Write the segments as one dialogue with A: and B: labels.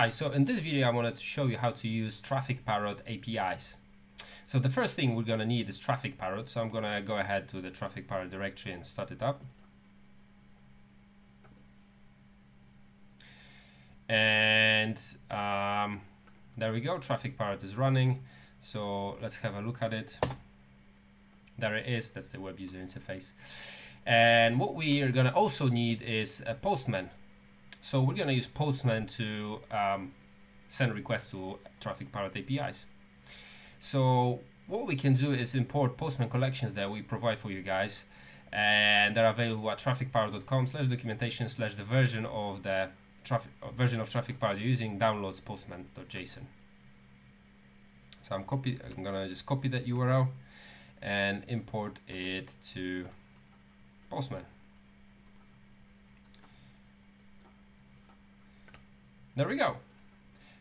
A: Hi, so in this video I wanted to show you how to use Traffic Parrot APIs. So the first thing we're gonna need is Traffic Parrot, so I'm gonna go ahead to the Traffic Parrot directory and start it up. And um, there we go, Traffic Parrot is running. So let's have a look at it. There it is, that's the web user interface. And what we are gonna also need is a Postman. So we're gonna use Postman to um, send requests to Traffic Parrot APIs. So what we can do is import Postman collections that we provide for you guys and they're available at trafficparrot.com slash documentation slash the version of the traffic version of traffic parrot using downloads postman.json so I'm copy I'm gonna just copy that URL and import it to postman There we go.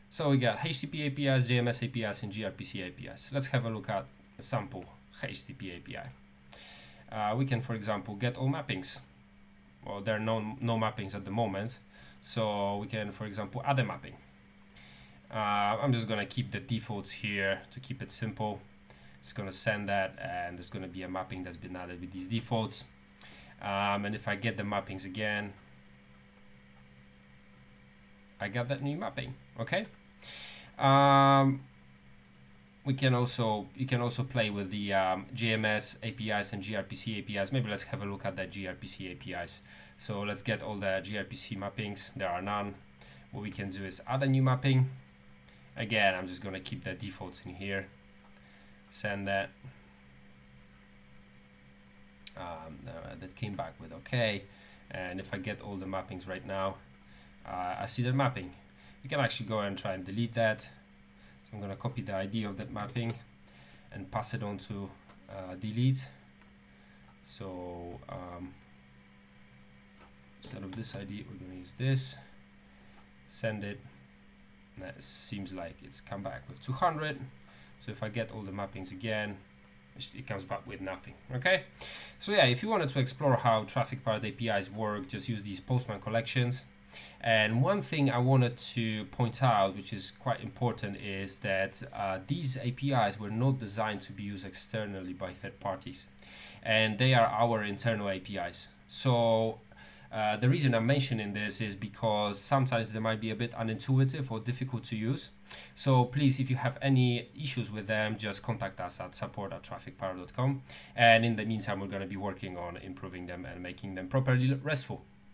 A: So we got HTTP APIs, JMS APIs, and gRPC APIs. Let's have a look at a sample HTTP API. Uh, we can, for example, get all mappings. Well, there are no, no mappings at the moment, so we can, for example, add a mapping. Uh, I'm just going to keep the defaults here to keep it simple. It's going to send that, and there's going to be a mapping that's been added with these defaults. Um, and if I get the mappings again, I got that new mapping. Okay. Um, we can also you can also play with the um, JMS APIs and gRPC APIs. Maybe let's have a look at the gRPC APIs. So let's get all the gRPC mappings. There are none. What we can do is add a new mapping. Again, I'm just gonna keep the defaults in here. Send that. Um, uh, that came back with okay. And if I get all the mappings right now, uh, I see the mapping. You can actually go and try and delete that. So I'm going to copy the ID of that mapping and pass it on to uh, delete. So um, instead of this ID, we're going to use this, send it. And that seems like it's come back with 200. So if I get all the mappings again, it comes back with nothing okay so yeah if you wanted to explore how traffic parrot apis work just use these postman collections and one thing I wanted to point out, which is quite important, is that uh, these APIs were not designed to be used externally by third parties, and they are our internal APIs. So uh, the reason I'm mentioning this is because sometimes they might be a bit unintuitive or difficult to use. So please, if you have any issues with them, just contact us at support at trafficparrot.com. And in the meantime, we're going to be working on improving them and making them properly RESTful.